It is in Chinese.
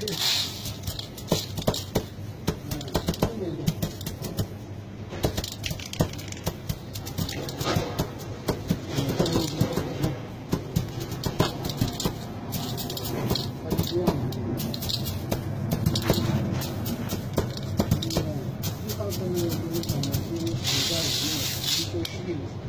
嗯，这边呢，嗯，这边呢，